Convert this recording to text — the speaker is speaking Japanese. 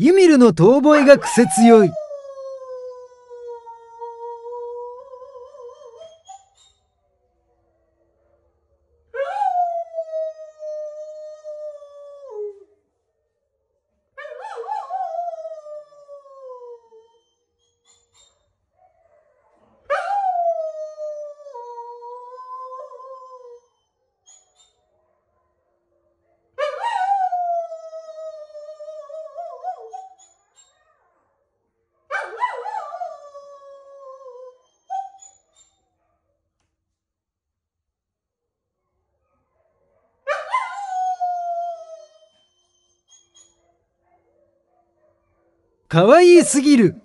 ユミルの遠吠えが癖強い。かわいすぎる。